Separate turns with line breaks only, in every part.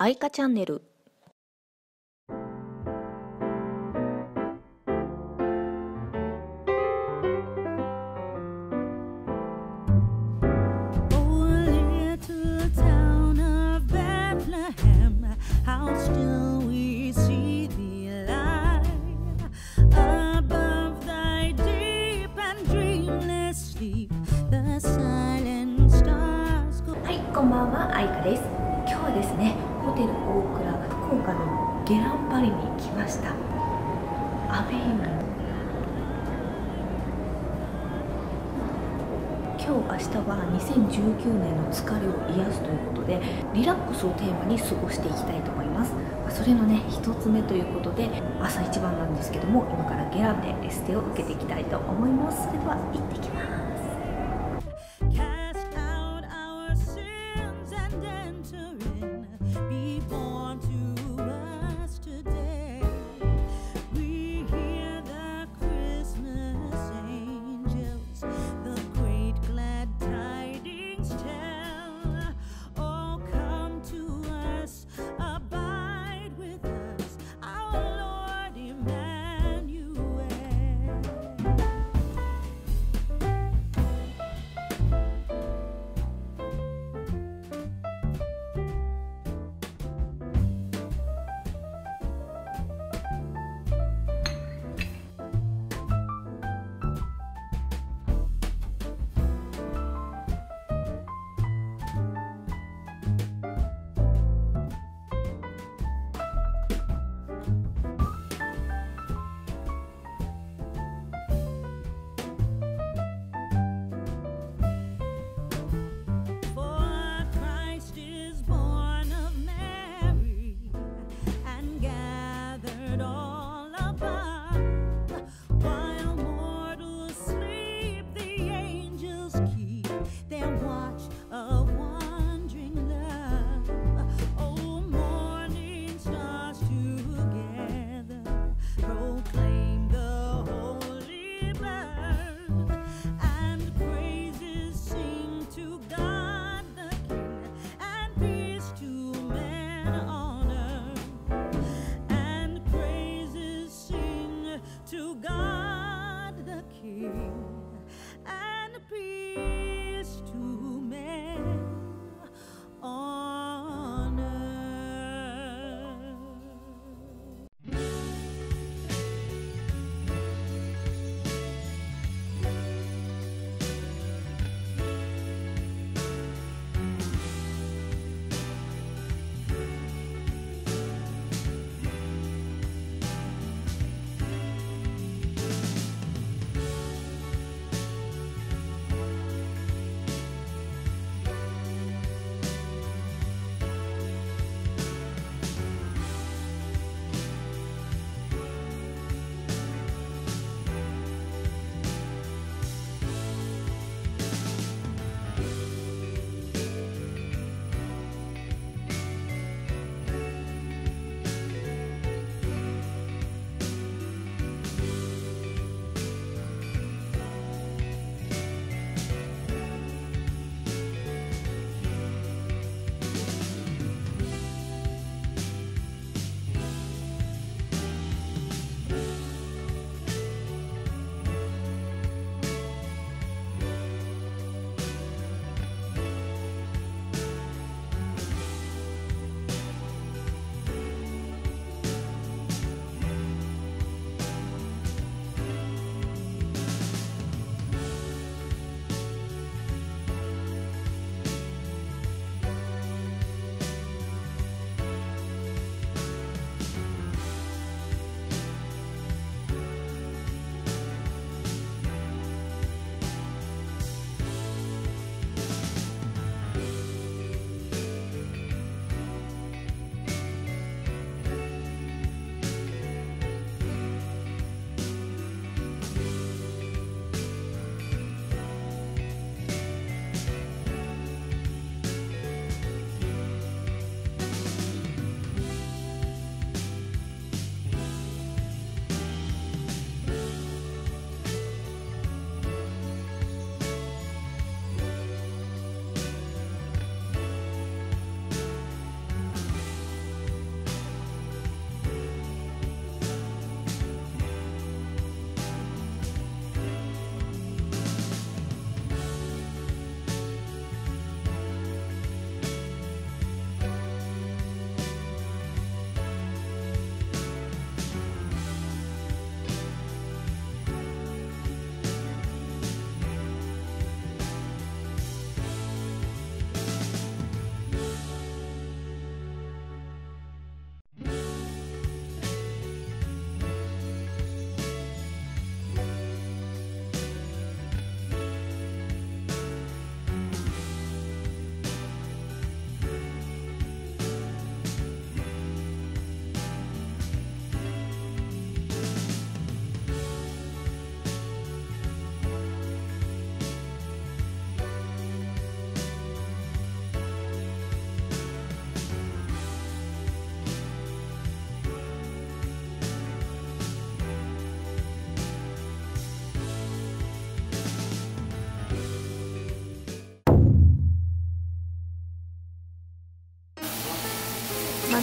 愛花チャンネル。はいこんばんは愛花です今日明日は2019年の疲れを癒すということでリラックスをテーマに過ごしていきたいと思います。それのね一つ目ということで朝一番なんですけども今からゲラでエステを受けていきたいと思います。それでは行ってきます。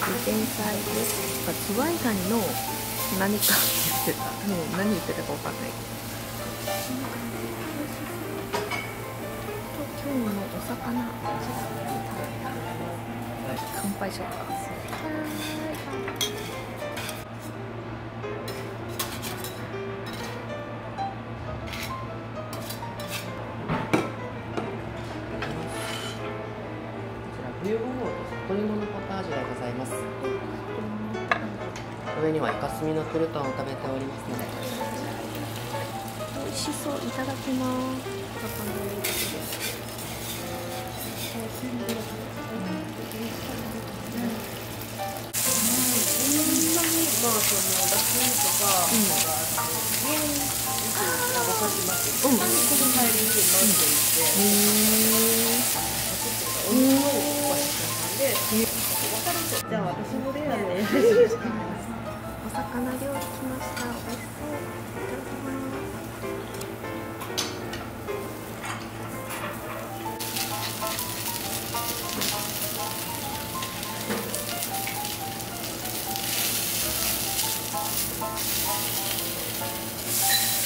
前菜ですズワイガニの何かって言ってた。もう何言ってたか分かんない。と今日のお魚こちら乾杯しようか
はイカスミのクルトンを食べておりますので。
美味しそういただきます
じゃあ私もレアで
お魚料理来ました。美味しそう。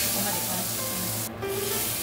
いただきます
さ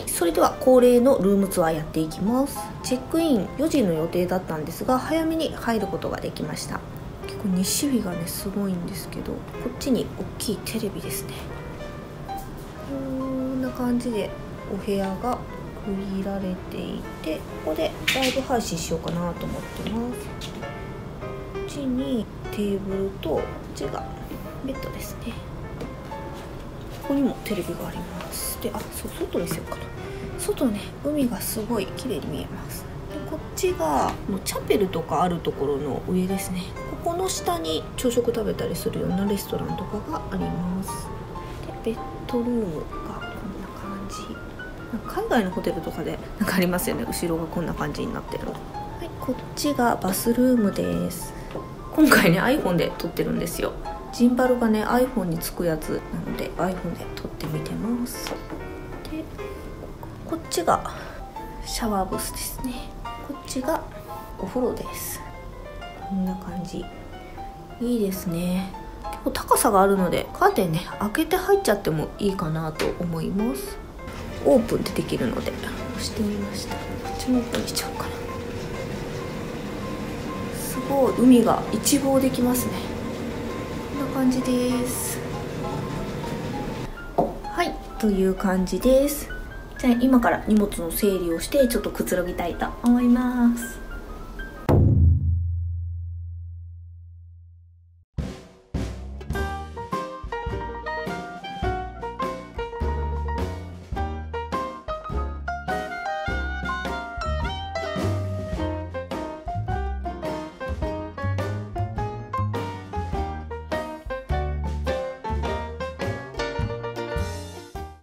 い、それでは恒例のルームツアーやっていきます。チェックイン4時の予定だったんですが早めに入ることができました。結構西日がねすごいんですけどこっちに大きいテレビですね。こんな感じでお部屋が区切られていてここでライブ配信しようかなと思ってます。こっちにテーブルとこっちがベッドですね。ここにもテレビがあります。であそう外見せようかな外ね海がすごい綺麗に見えます。でこっちがもうチャペルとかあるところの上ですね。ここの下に朝食食べたりするようなレストランとかがあります。でベッドルームがこんな感じ。海外のホテルとかでなんかありますよね。後ろがこんな感じになってるはいこっちがバスルームです。今回ね iPhone で撮ってるんですよ。ジンバルがね iPhone につくやつなので iPhone で撮ってみてます。でこっちがシャワーブースですね。こっちがお風呂です。こんな感じ。いいですね。結構高さがあるのでカーテンね開けて入っちゃってもいいかなと思います。オープンでできるので押してみました。こっちもオープンにしちゃおうかな。すごい海が一望できますね。感じです。はいという感じです。じゃあ今から荷物の整理をしてちょっとくつろぎたいと思います。